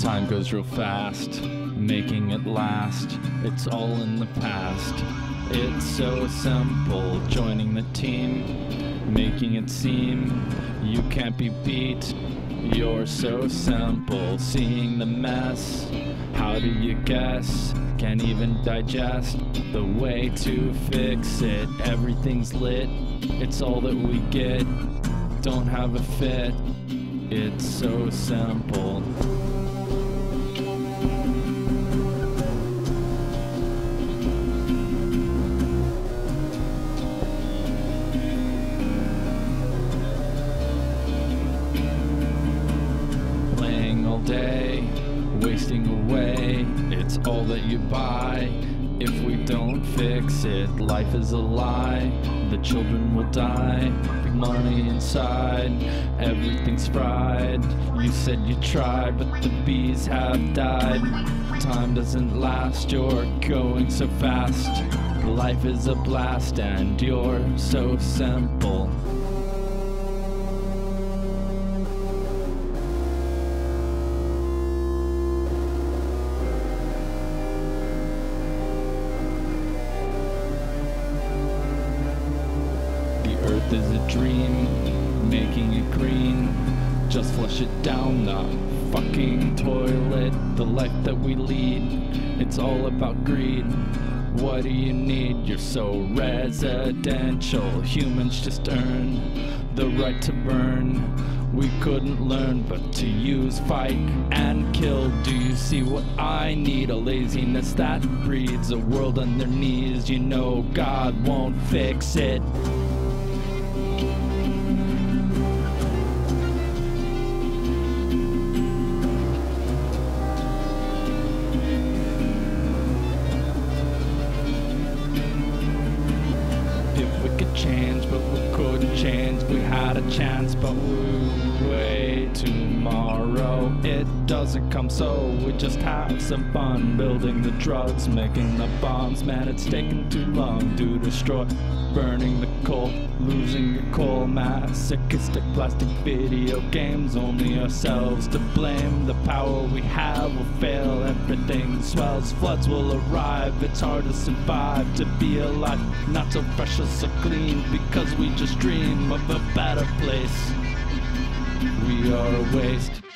Time goes real fast, making it last. It's all in the past. It's so simple, joining the team, making it seem you can't be beat. You're so simple, seeing the mess. How do you guess? Can't even digest the way to fix it. Everything's lit, it's all that we get. Don't have a fit, it's so simple. Day, wasting away, it's all that you buy. If we don't fix it, life is a lie. The children will die, money inside, everything's fried. You said you tried, but the bees have died. Time doesn't last, you're going so fast. Life is a blast, and you're so simple. Earth is a dream, making it green. Just flush it down the fucking toilet. The life that we lead, it's all about greed. What do you need? You're so residential. Humans just earn the right to burn. We couldn't learn but to use, fight, and kill. Do you see what I need? A laziness that breeds a world on their knees. You know God won't fix it. Change, but we couldn't change. We had a chance, but we doesn't come so we just have some fun building the drugs, making the bombs. Man, it's taking too long to destroy. Burning the coal, losing your coal, mass, masochistic plastic video games. Only ourselves to blame. The power we have will fail. Everything swells, floods will arrive. It's hard to survive, to be alive. Not so fresh or so clean because we just dream of a better place. We are a waste.